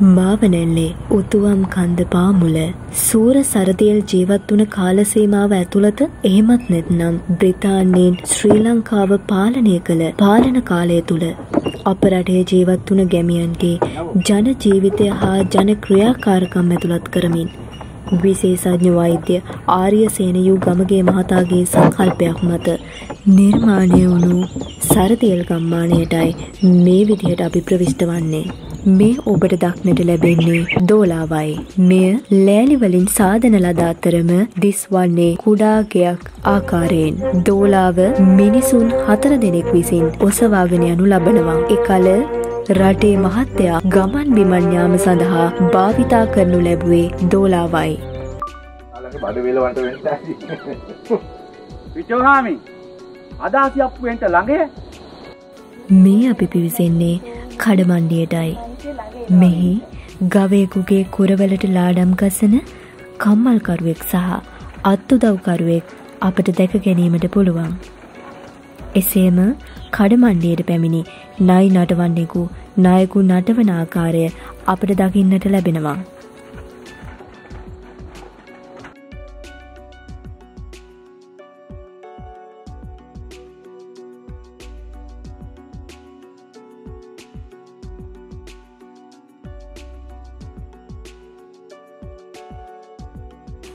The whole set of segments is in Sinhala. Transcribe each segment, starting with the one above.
මාවනෙල්ලේ උතුවම් කන්ද පාමුල සූර සරදියල් ජීවත් වුණ කාලසීමාව ඇතුළත එහෙමත් නැත්නම් බ්‍රිතාන්‍යයෙන් ශ්‍රී ලංකාව පාලනය කළ පාලන කාලය තුළ අප රටේ ජීවත් වුණ ගැමියන්ගේ ජන ජීවිතය හා ජන ක්‍රියාකාරකම් ඇතුළත් කරමින් විශේෂඥ වෛද්‍ය ආර්ය සේනයූ ගමගේ මහතාගේ සංකල්පයක් මත නිර්මාණය වුණු සරදියල් ගම්මානයටයි මේ විදිහට අපි ප්‍රවිෂ්ට වන්නේ. මේ ඔබට දක්නට ලැබෙන්නේ දෝලාවයි. මෙය ලෑලිවලින් සාධන ලද අතරම දිස්වන්නේ කුඩාගයක් ආකාරයෙන්. දෝලාව මිනිසුන් හතර දෙනෙක් විසින් ඔසවාගෙන යනු ලබනවා. එකල රටේ මහත්තයා ගමන් බිමන් යාම සඳහා භාවිතා කරනු ලැබුවේ දෝලාවයි. විචෝහාමි අදාසි අප්පුවෙන්ට ළඟය මේ අපි පිවිසෙන්නේ කඩමණ්ඩියටයි. මෙහි ගවයෙකුගේ කුරවලට ලාඩම් ගසන කම්මල්කරුවෙක් සහ අත්තුදව්කරුවෙක් අපට දැක ගැනීමට පුළුවන්. එසේම කඩමණ්ඩියට පැමිණි නයි නටවන්නෙකු නායකු නටවන ආකාරය අපට දකින්නට ලැබෙනවා.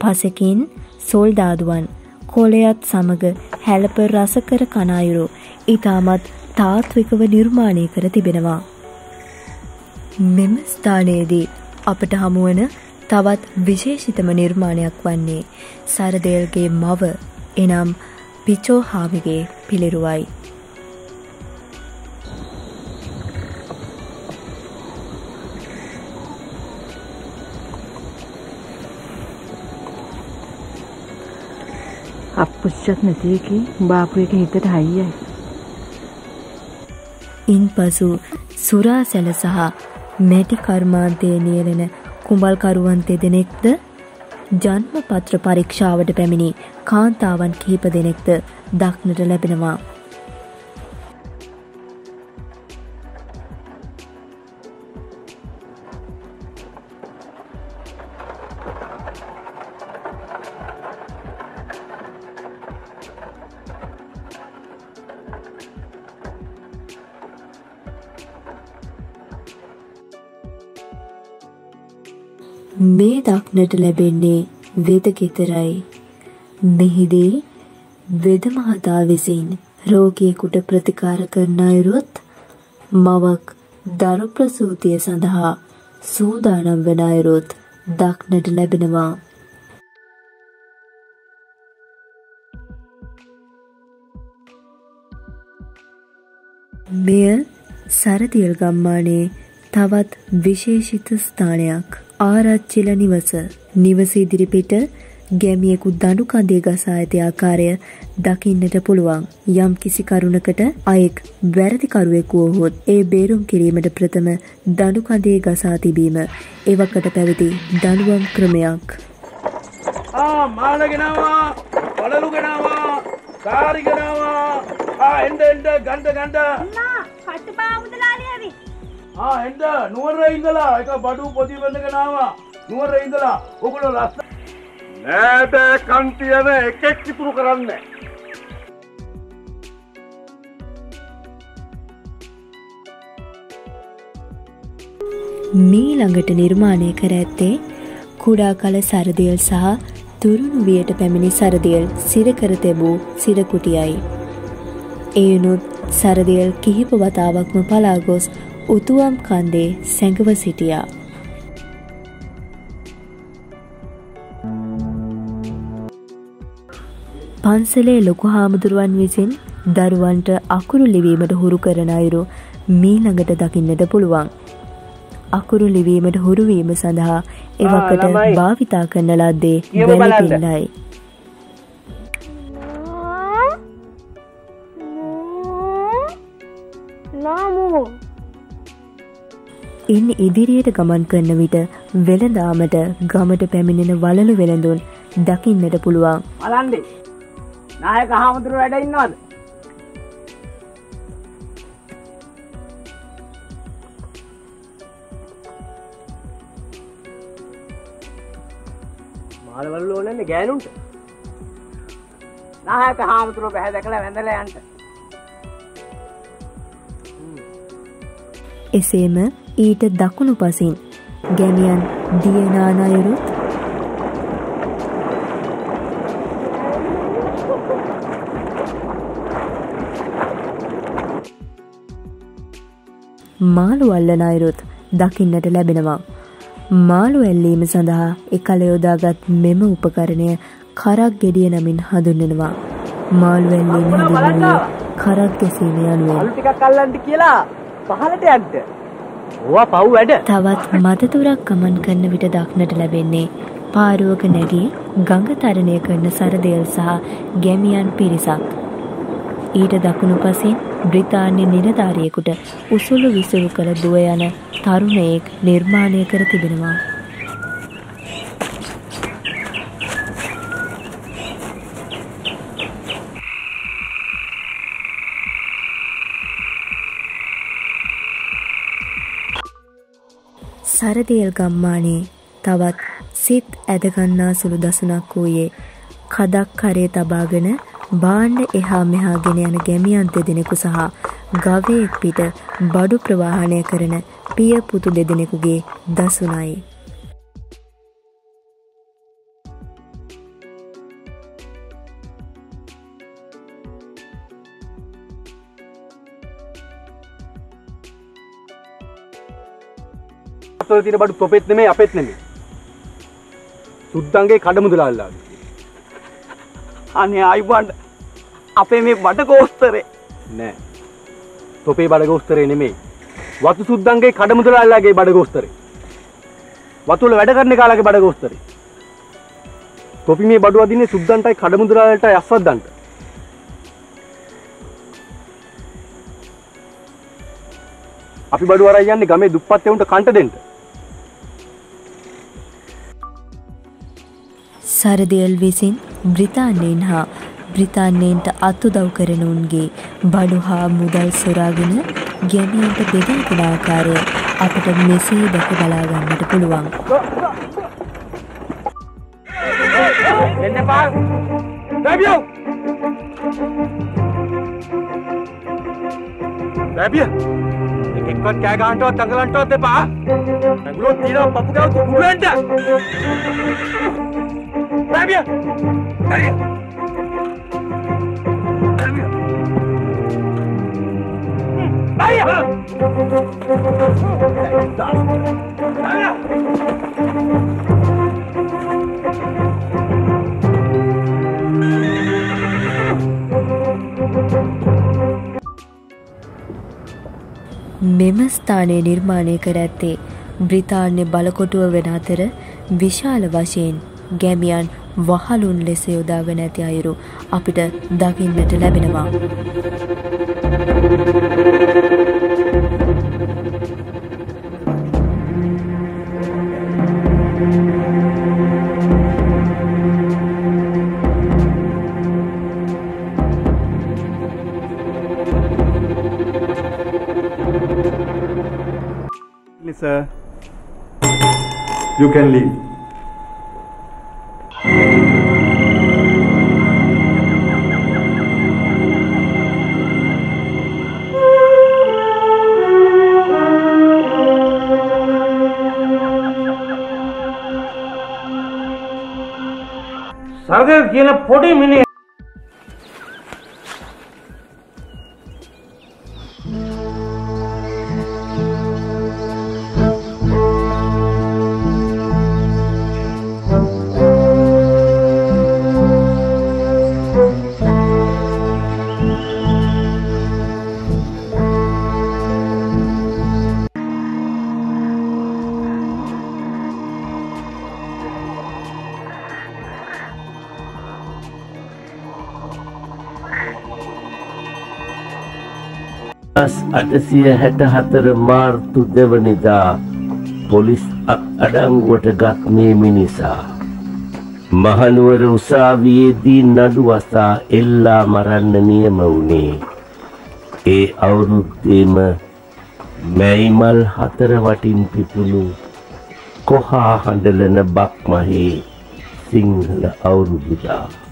පසකින් සොල්දාදුවන් කොලයත් සමග හැලප රසකර කනායුරු ඉතාමත් තාත්විකව නිර්මාණය කර තිබෙනවා. මෙම ස්ථානයේදී අපට හමුවන තවත් විශේෂිතම නිර්මාණයක් වන්නේ සරදේල්ගේ මව එනම් පිචෝහාමිගේ පිළිරුවයි. අප්පුච්චක් නැති එකේ බාපු එක හිතට හයියයි. ඉන්පසු සුරා සැල සහ මැටි කර්මාන්තයේ නියැලෙන කුඹල්කරුවන් දෙදෙනෙක්ද ජන්ම පත්‍ර පරීක්ෂාවට පැමිණි කාන්තාවන් කිහිප දෙනෙක්ද දක්නට ලැබෙනවා. මේ දක්නට ලැබෙන්නේ වෙද ගෙතරයි. මෙහිදී වෙද මහතා විසින් රෝගියෙකුට ප්‍රතිකාර කරන අයුරුත් මවක් දරු ප්‍රසූතිය සඳහා සූදානම් වන අයුරුත් දක්නට ලැබෙනවා. මෙය සරතියල් ගම්මානයේ තවත් විශේෂිත ස්ථානයක්. ආරච්චිල නිවස. නිවස ඉදිරිපිට ගැමියෙකු දඩු කඳේ ගසා ඇති ආකාරය දකින්නට පුළුවන්. යම් කිසි කරුණකට අයෙක් වැරදිකරුවෙකු වුවහොත් ඒ බේරුම් කිරීමට ප්‍රථම දඩු කඳේ ගසා තිබීම. එවකට පැවති දඩුවම් ක්‍රමයක්. ආ මාළගෙනවා වලලුගෙනවා කාරිගෙනවා ආ එන්ඩ එන්ඩ ගන්ඩ ගන්ඩ ආ එන්ඩ නුවර ඉඳලා එක බඩු පොදි වෙන්නගෙනවා නුවර ඉඳලා ඔකුල ලස්ස නෑදෑ කන්තියන එකෙක් ඉතුරු කරන්න. මේ ළඟට නිර්මාණය කර ඇත්තේ කුඩා කල සරදියල් සහ තුරුණු වියට පැමිණි සරදියල් සිරකර තැබූ සිරකුටියයි. එයනුත් සරදියල් කිහිප වතාවක්ම පලාගොස් උතුවම් කන්දේ සැඟව සිටියා. පන්සලේ ලොකු හාමුදුරුවන් විසින් දරුවන්ට අකුරු ලිවීමට හුරු කරන අයුරු මීළඟට දකින්නට පුළුවන්. අකුරු ලිවීමට හුරුවීම සඳහා එවකට භාවිතා කරන ලද්දේ වැලපිල්ලයි. නාමෝ ඉන් ඉදිරියට ගමන් කරන විට වෙළදාමට ගමට පැමිණෙන වලලු වෙළඳුන් දකින්නට පුළුවන්. අලන්ඩි නායක හාමුදුරු වැඩ ඉන්නවද? මාළවලු ඕනන්නේ ගෑනුන්ට. නායක හාමුදුරුව පැහැ දැකලා වැඳලා යන්න. එසේම ඊට දකුණු පසින් ගැමියන් දියනානයුරුත් මාළු අල්ලන අයුරුත් දකින්නට ලැබෙනවා. මාළු ඇල්ලීම සඳහා එකල යොදාගත් මෙම උපකරණය කරක් ගෙඩිය නමින් හඳුන්වනවා. මාළු ඇල්ලීම හඳුන්වන්නේ කරක් ගැසීම යනුවෙන්. අලු ටිකක් අල්ලන්න කියලා පහලට යන්න. ඕවා පව් වැඩ. තවත් මදතුරක් ගමන් කරන විට දක්නට ලැබෙන්නේ පාරුවක නැගී ගඟ තරණය කරන සරදෙල් සහ ගැමියන් පිරිසක්. ඊට දකුණු පසින් බ්‍රිතාන්‍ය නිලධාරියෙකුට උසුළු විසුළු කළ දුව යන තරුණයෙක් නිර්මාණය කර තිබෙනවා. සරදියල් ගම්මානයේ තවත් සිත් ඇදගන්නා සුළු දසුනක් වූයේ කදක් කරේ තබාගෙන බාණ්ඩ එහා මෙහා ගෙන යන ගැමියන් දෙදෙනෙකු සහ ගවයෙක් පිට බඩු ප්‍රවාහනය කරන පිය පුතු දෙදෙනෙකුගේ දසුනයි. අතවල තියෙන බඩු තොපෙත් නෙමෙයි අපෙත් නෙමෙයි. සුද්දන්ගේ කඩමුදලාල්ලාගේ. අනේ අයිබන්ඩ අපේ මේ බඩ ගෝස්තරේ නෑ. තොපේ බඩගෝස්තරේ නෙමෙයි. වතු සුද්දන්ගේ කඩමුදලාල්ලාගේ බඩගෝස්තරේ. වතුවල වැඩ කරන කාලගේ බඩගෝස්තරේ. තොපි මේ බඩු අදින්නේ සුද්දන්ටයි කඩමුදලාලටයි අස්වද්දන්ට. අපි බඩු අරන් යන්නේ ගමේ දුප්පත් එවුන්ට කන්ට දෙන්න. සරදියල් විසින් බ්‍රිතාන්‍යයෙන් හා බ්‍රිතාන්‍යයෙන්ට අත්උදව් කරනුන්ගේ බඩු හා මුදල් සොරාගෙන ගැමියන්ට බෙදාගෙන ආකාරය අපට මෙසේ දැක බලාගන්නට පුළුවන්. එන්න එපා. බැබියෝ. බැබිය. එකෙක්වත් කෑ ගන්නටවත් දඟලන්නටවත් එපා. නැගුලෝ තියනවා පපු ගාව කුකුලන්ට. බැබිය. බැබිය. බැබිය. බැබිය. මෙම ස්ථානය නිර්මාණය කර ඇත්තේ බ්‍රිතාන්‍ය බලකොටුව වෙන අතර විශාල වශයෙන් ගැමියන් වහලුන් ලෙස යොදාගෙන ඇති අයුරු අපිට දකින්නට ලැබෙනවා. Sir, you can leave. සර්ගය කියන පොඩි මිනි අටසිය හැට හතර මාර්තු දෙවනිදා පොලිස් අඩංගුවට ගත් මේ මිනිසා. මහනුවර උසාවියේදී නඩු වසා එල්ලා මරන්න නියම වුණේ. ඒ අවුරුද්දේම මැයිමල් හතර වටින් පිපුණු කොහා හඬලන බක්මහේ සිංහල අවුරුදුදා.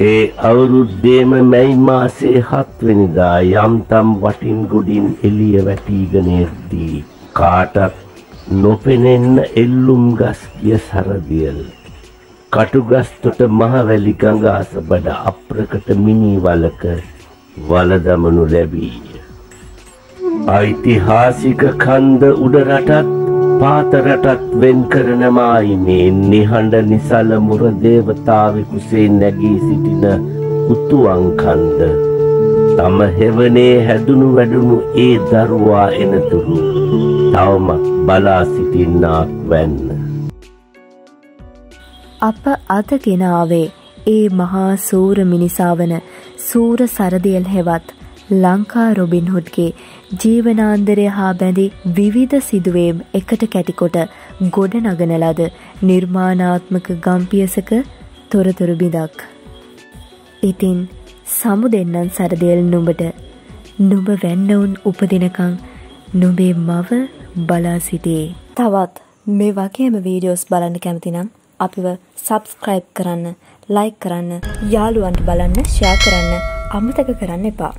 ඒ අවුරුද්දේම මැයි මාසේ හත්වෙනිදා යම්තම් වටින් ගොඩින් එලිය වැටීගනයද්දී කාටත් නොපෙනෙන්න එල්ලුම් ගස් කිය සරදියල්. කටුගස්තොට මහවැලි ගඟ අසබඩ අප්‍රකට මිනිවලක වලදමනු ලැබීය. ඓතිහාසික කන්ද උඩරටත් පාතරටත් වෙන් කරනමායිනේ නිහඬ නිසල මුර දේවතාවෙකුසේ නැගී සිටින උතුවංකන්ද තම හෙවනේ හැදුණු වැඩුණු ඒ දරුවා එනතුරු තවමත් බලා සිටින්නාක් වැන්න. අප අද ගෙනාවේ ඒ මහා සූර මිනිසාවන සූර සරදියල් හෙවත් ලංකා රොබින්හුඩ්ගේ ජීවනාන්දරය හා බැඳි විවිධ සිදුවේම් එකට කැටිකොට ගොඩ නගන ලද නිර්මාණාත්මක ගම්පියසක තොරතුරු බිදක්. ඉතින් සමු දෙන්නන් සරදෙල් නුඹට නුඹ වැන්නවුන් උපදිනකං නුඹේ මව බලා සිටියේ. තවත් මේ වගේම වීඩියෝස් බලන්න කැමතිනම් අපිව සබස්ක්‍රයිබ් කරන්න ලයික් කරන්න යාළුවන්ට බලන්න ෂයා කරන්න අමතක කරන්න එපා.